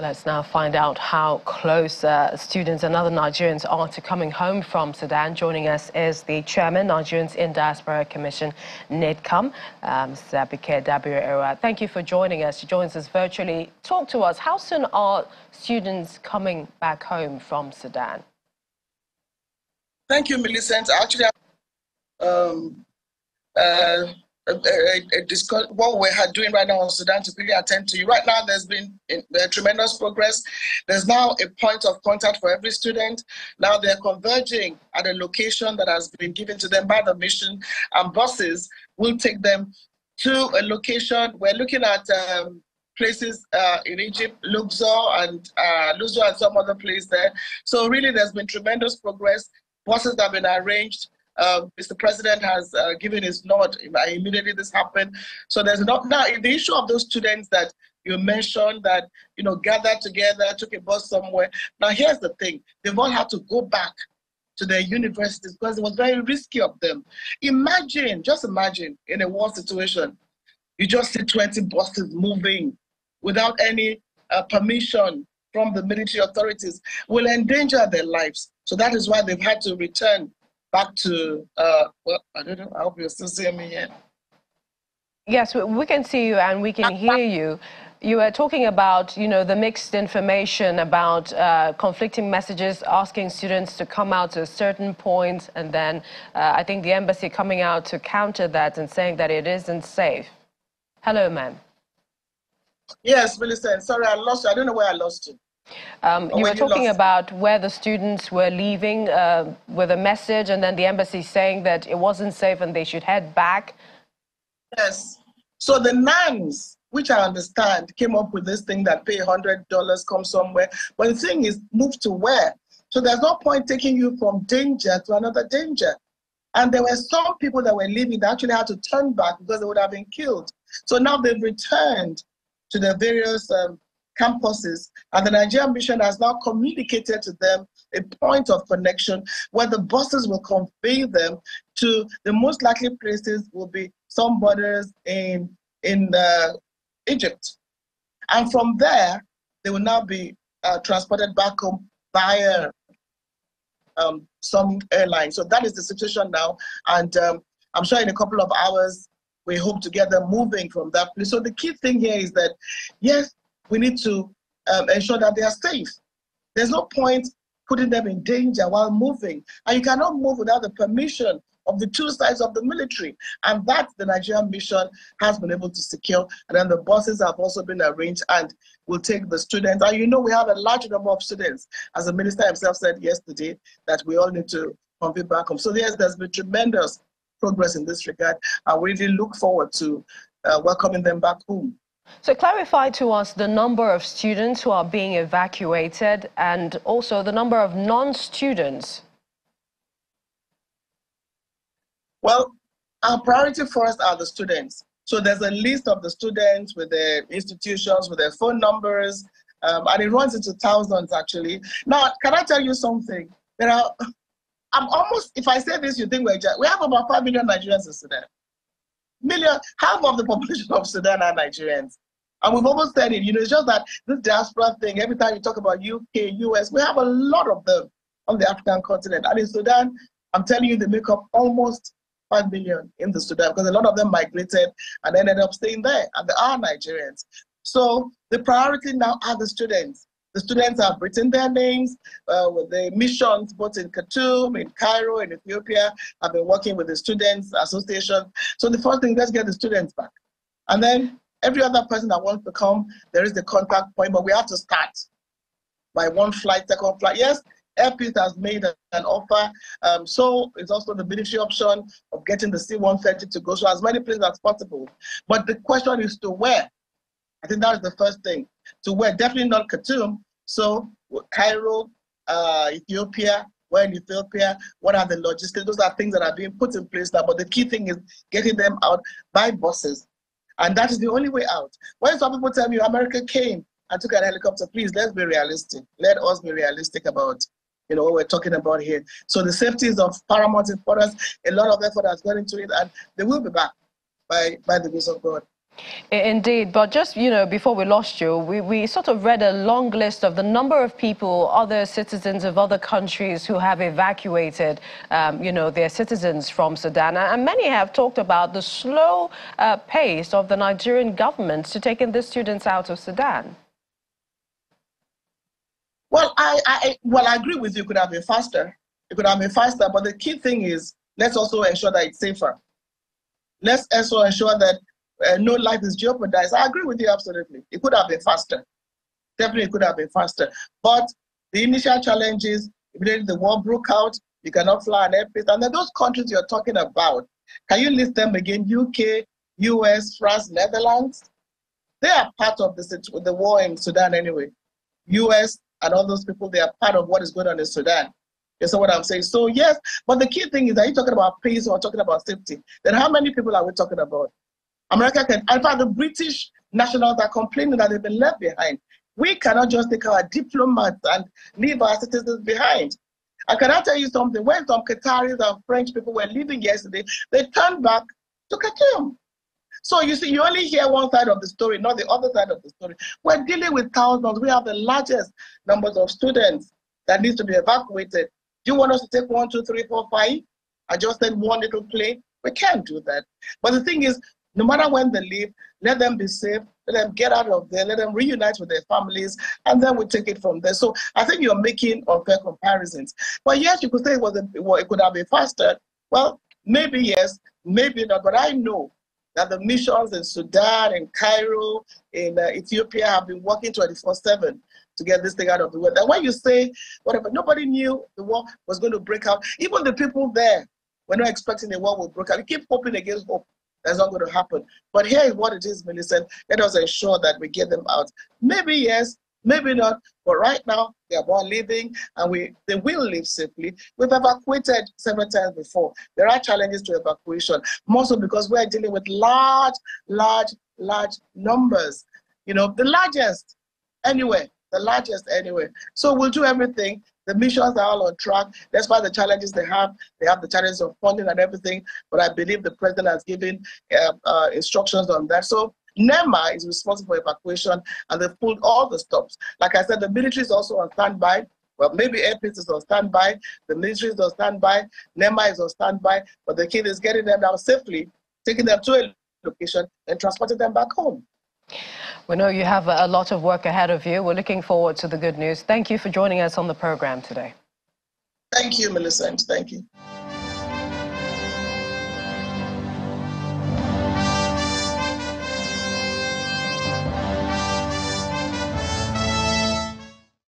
Let's now find out how close uh, students and other Nigerians are to coming home from Sudan. Joining us is the chairman, Nigerians in Diaspora Commission, NIDCOM, um, Mr. Abike Dabiri Thank you for joining us. He joins us virtually. Talk to us. How soon are students coming back home from Sudan? Thank you, Millicent. Actually, um, uh, a discuss, what we're doing right now in Sudan to really attend to you. Right now, there's been a, tremendous progress. There's now a point of contact for every student. Now they're converging at a location that has been given to them by the mission, and buses will take them to a location. We're looking at um, places uh, in Egypt, Luxor and uh, Luxor and some other place there. So really, there's been tremendous progress. Buses have been arranged uh, Mr. President has uh, given his nod. Immediately this happened. So there's not now the issue of those students that you mentioned that you know gathered together, took a bus somewhere. Now here's the thing: they've all had to go back to their universities because it was very risky of them. Imagine, just imagine, in a war situation, you just see 20 buses moving without any uh, permission from the military authorities will endanger their lives. So that is why they've had to return back to, uh, well, I don't know, I hope you're still seeing me here. Yes, we can see you and we can hear you. You were talking about, you know, the mixed information about uh, conflicting messages, asking students to come out to a certain point, and then uh, I think the embassy coming out to counter that and saying that it isn't safe. Hello, ma'am. Yes, Millicent. Sorry, I lost you. I don't know where I lost you. Um, you were talking about where the students were leaving uh, with a message, and then the embassy saying that it wasn't safe and they should head back. Yes. So the nuns, which I understand, came up with this thing that pay hundred dollars, come somewhere. But the thing is, move to where? So there's no point taking you from danger to another danger. And there were some people that were leaving that actually had to turn back because they would have been killed. So now they've returned to the various um, campuses, and the Nigerian mission has now communicated to them a point of connection where the buses will convey them to the most likely places will be some borders in in uh, Egypt, and from there they will now be uh, transported back home via um, some airlines. So that is the situation now, and um, I'm sure in a couple of hours we hope to get them moving from that place. So the key thing here is that yes, we need to um, ensure that they are safe. There's no point putting them in danger while moving. And you cannot move without the permission of the two sides of the military. And that the Nigerian mission has been able to secure. And then the buses have also been arranged and will take the students. And you know, we have a large number of students, as the minister himself said yesterday, that we all need to convey back home. So yes, there's been tremendous progress in this regard. I really look forward to uh, welcoming them back home. So clarify to us the number of students who are being evacuated and also the number of non-students. Well, our priority first are the students. So there's a list of the students with their institutions, with their phone numbers, um, and it runs into thousands actually. Now, can I tell you something? There are, I'm almost, if I say this, you think we're we have about 5 million Nigerians in Sudan million, half of the population of Sudan are Nigerians. And we've almost said it, you know, it's just that this diaspora thing, every time you talk about UK, US, we have a lot of them on the African continent. And in Sudan, I'm telling you, they make up almost 5 million in the Sudan because a lot of them migrated and ended up staying there, and they are Nigerians. So the priority now are the students. The students have written their names uh, the missions, both in Khartoum, in Cairo, in Ethiopia. I've been working with the Students Association. So the first thing, let's get the students back. And then every other person that wants to come, there is the contact point, but we have to start by one flight, second flight. Yes, Airpeace has made an offer. Um, so it's also the military option of getting the C-130 to go to as many places as possible. But the question is to where? I think that is the first thing. To we're definitely not Khartoum. So Cairo, uh, Ethiopia, where in Ethiopia, what are the logistics? Those are things that are being put in place now. But the key thing is getting them out by buses. And that is the only way out. When some people tell me America came and took a helicopter, please let's be realistic. Let us be realistic about you know what we're talking about here. So the safety is of paramount importance. A lot of effort has gone into it, and they will be back by by the grace of God. Indeed, but just, you know, before we lost you, we, we sort of read a long list of the number of people, other citizens of other countries who have evacuated, um, you know, their citizens from Sudan. And many have talked about the slow uh, pace of the Nigerian government to taking the students out of Sudan. Well, I, I, well, I agree with you. It could have been faster. It could have been faster, but the key thing is let's also ensure that it's safer. Let's also ensure that uh, no life is jeopardized. I agree with you absolutely. It could have been faster. Definitely could have been faster. But the initial challenges, immediately the war broke out, you cannot fly an airplane. And then those countries you're talking about, can you list them again? UK, US, France, Netherlands? They are part of the, the war in Sudan anyway. US and all those people, they are part of what is going on in Sudan. You see what I'm saying? So yes, but the key thing is, are you talking about peace or talking about safety? Then how many people are we talking about? America can, in fact, the British nationals are complaining that they've been left behind. We cannot just take our diplomats and leave our citizens behind. And can I tell you something? When some Qataris and French people were leaving yesterday, they turned back to Khartoum. So you see, you only hear one side of the story, not the other side of the story. We're dealing with thousands. We have the largest numbers of students that needs to be evacuated. Do you want us to take one, two, three, four, five? I just said one little plane. We can't do that. But the thing is, no matter when they leave, let them be safe, let them get out of there, let them reunite with their families, and then we take it from there. So I think you're making unfair comparisons. But yes, you could say it was a, well, it could have been faster. Well, maybe yes, maybe not. But I know that the missions in Sudan, in Cairo, in uh, Ethiopia have been working 24/7 to get this thing out of the way. And when you say whatever, nobody knew the war was going to break out. Even the people there were not expecting the war would break out. We keep hoping against hope. That's not going to happen. But here is what it is, Millicent. Let us ensure that we get them out. Maybe yes, maybe not. But right now, they are all living and we they will live safely. We've evacuated several times before. There are challenges to evacuation, mostly because we're dealing with large, large, large numbers. You know, the largest anyway, the largest anyway. So we'll do everything the missions are all on track. Despite the challenges they have, they have the challenges of funding and everything. But I believe the president has given uh, uh, instructions on that. So NEMA is responsible for evacuation and they've pulled all the stops. Like I said, the military is also on standby. Well, maybe Air Peace is on standby, the military is on standby, NEMA is on standby, but the key is getting them down safely, taking them to a location and transporting them back home. We know you have a lot of work ahead of you. We're looking forward to the good news. Thank you for joining us on the program today. Thank you, Millicent. Thank you.